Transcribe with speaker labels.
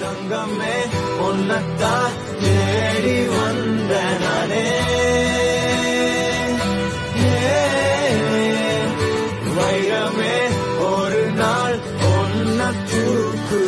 Speaker 1: தங்கமே உன்னத்தான் தேடி வந்த நானே. வைரமே ஒரு நாள் ஒன்ன தூக்கு